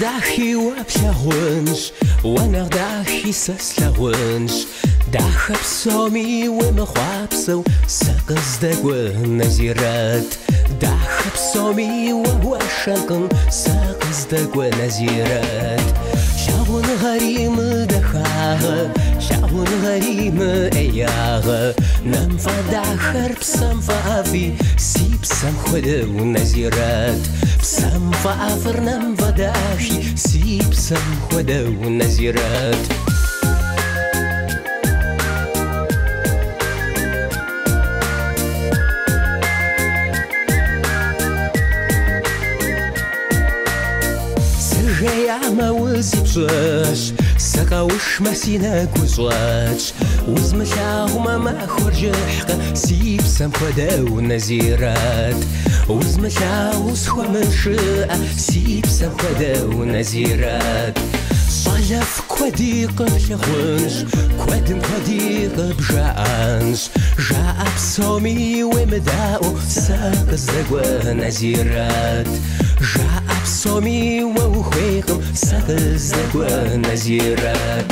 داخی و پلاونش و نرداخی سس لاونش داخب سامی و مخواب سو سقز دگو نزیرت. داخب سامی و وشنقن سقز دگو نزیرت. شاون غریم دخاغه лъагъуныгъэри мыӏеягъэ нам фадахэр псэм фаӏафи си псэм хуэдэу назирэт псэм фаӏафыр нам фадахи си псэм хуэдэу назирэт Сыжеямэ узипщӏэщ Сыкъэушмэ حقا وش ما سيناك وزواج؟ وزمتها هما ما خرج حقا سيب سمكو داو ونزيرات. وزمتها وسخوا من شقا سيب سم خدا ونزيرات. صلف كوديق لغونج كودم كوديق بجانج جاء بصومي ومداو ساق الزقوى نزيرات жа апсоми уаухуейхым сатыз зэква назират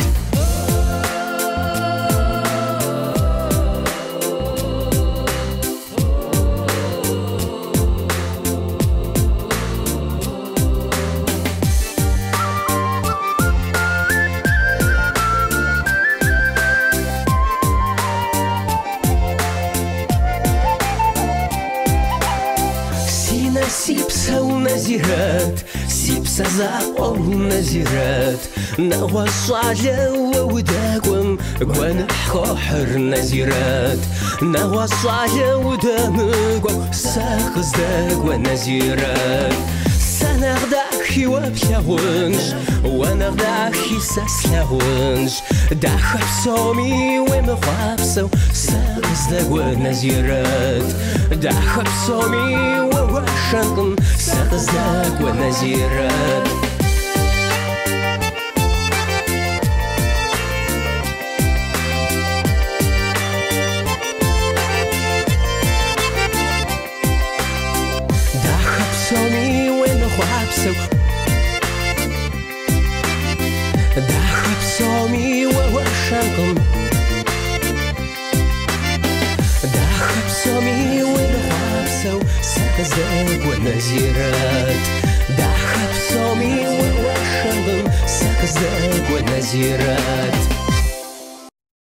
sipsa u nazirat sipsa za u nazirat na wasalya u وداقم قوان حر نزيرات نوا صالة ودامقم ساخز داق ونزيرات سنغداخي وبلاونج ونغداخي ساسلاونج داخ بصومي ومخابسو ساخز داق ونزيرات داخ بصومي ومخابسو Washington Sırtızda gönle ziyaret خواهبسو ده خبسامي ووشنكم sev Saka zēgo nazirāt Да хапсом и уашалым Сака зэго назират